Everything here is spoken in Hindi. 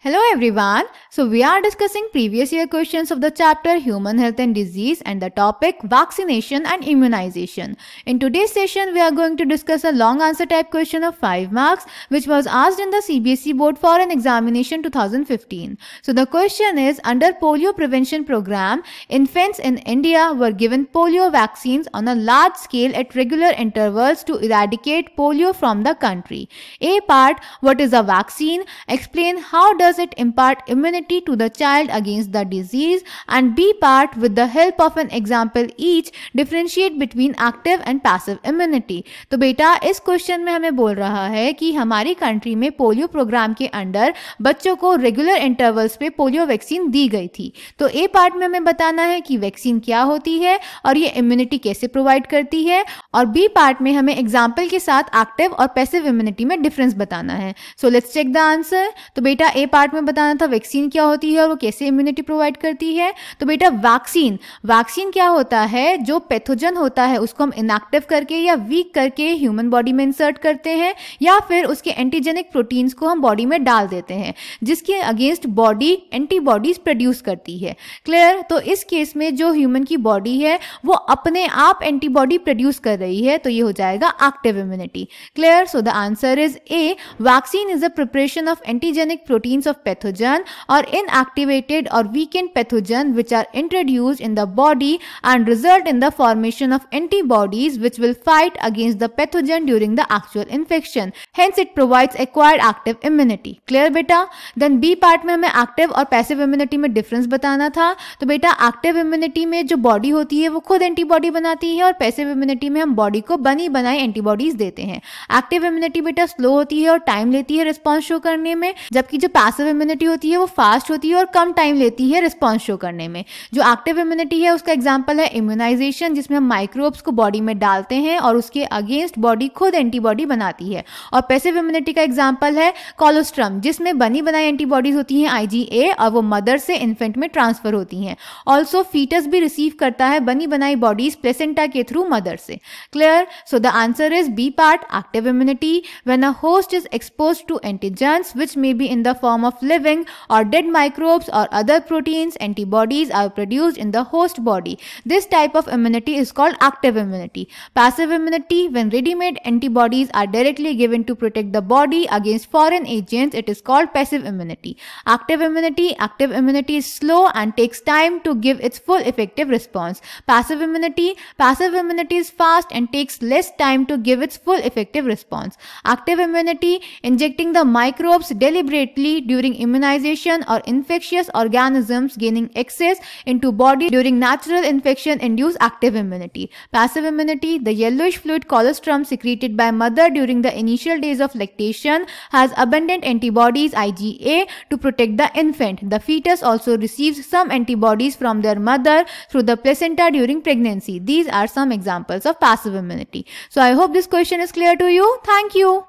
Hello everyone. So we are discussing previous year questions of the chapter Human Health and Disease and the topic Vaccination and Immunization. In today's session we are going to discuss a long answer type question of 5 marks which was asked in the CBSE board for an examination 2015. So the question is under polio prevention program infants in India were given polio vaccines on a large scale at regular intervals to eradicate polio from the country. A part what is a vaccine? Explain how does does it impart immunity to the child against the disease and B part with the help of an example each, differentiate between active and passive immunity. तो बेटा, इस क्वेश्चन में हमें बोल रहा है कि हमारी कंट्री में पोलियो प्रोग्राम के अंडर बच्चों को रेगुलर इंटरवल्स पे पोलियो वैक्सीन दी गई थी। तो ए पार्ट में हमें बताना है कि वैक्सीन क्या होती है और ये इम्यूनिटी कैसे प्रोवाइड करती है और बी पार्ट में हमें एग्ज़ाम्पल के साथ एक्टिव और पैसिव इम्यूनिटी में डिफरेंस बताना है। So let's check the answer तो बेटा, ए पार्ट में बताना था वैक्सीन क्या होती है और वो कैसे इम्यूनिटी प्रोवाइड करती है। तो बेटा वैक्सीन वैक्सीन क्या होता है? जो पैथोजन होता है, उसको हम इनएक्टिव करके या वीक करके ह्यूमन बॉडी में इंसर्ट करते हैं या फिर उसके एंटीजेनिक प्रोटीन्स को हम बॉडी में डाल देते हैं, जिसके अगेंस्ट बॉडी एंटीबॉडीज प्रोड्यूस करती है। क्लियर तो इस केस में जो ह्यूमन की बॉडी है, वो अपने आप एंटीबॉडी प्रोड्यूस कर रही है तो ये हो जाएगा active immunity clear so the answer is A vaccine is a preparation of antigenic proteins of pathogen और इनएक्टिवेटेड और weakened pathogen which are introduced in the body and result in the formation of antibodies which will fight against the pathogen during the actual infection hence it provides acquired active immunity clear बेटा देन बी पार्ट में हमें एक्टिव और पैसिव इम्यूनिटी में डिफरेंस बताना था। तो बेटा एक्टिव इम्यूनिटी में जो बॉडी होती है, वो खुद एंटीबॉडी बनाती है और पैसिव इम्यूनिटी में हम बॉडी को बनी बनाई एंटीबॉडीज देते हैं। एक्टिव इम्यूनिटी बेटा स्लो होती है और टाइम लेती है रिस्पॉन्स शो करने में, जबकि जो पैसिव इम्यूनिटी होती है, वो फास्ट होती है और कम टाइम लेती है रिस्पॉन्स शो करने में। जो एक्टिव इम्यूनिटी है, उसका एग्ज़ाम्पल है इम्यूनाइजेशन जिसमें हम माइक्रोब्स को बॉडी में डालते हैं और उसके अगेंस्ट बॉडी खुद एंटीबॉडी बनाती है। और पैसिव इम्यूनिटी का एग्ज़ाम्पल है कोलोस्ट्रम जिसमें बनी बनाई एंटीबॉडीज होती हैं आई और वो मदर से इन्फेंट में ट्रांसफ़र होती हैं। ऑल्सो फीटस भी रिसीव करता है बनी बनाई बॉडीज प्लेसेंटा के थ्रू मदर से। Clear so the answer is B part active immunity when a host is expose to antigens which may be in the form of living or dead microbes or other proteins, antibodies are produced in the host body. This type of immunity is called active immunity. Passive immunity, when ready-made antibodies are directly given to protect the body against foreign agents, it is called passive immunity. Active immunity, active immunity is slow and takes time to give its full effective response. Passive immunity, passive immunity is fast and takes less time to give its full effective response. Active immunity, injecting the microbes deliberately during immunization or infectious organisms gaining access into body during natural infection induce active immunity. Passive immunity, the yellowish fluid colostrum secreted by mother during the initial days of lactation has abundant antibodies IgA to protect the infant. The fetus also receives some antibodies from their mother through the placenta during pregnancy. These are some examples of passive immunity. So I hope this question is clear to you. Thank you.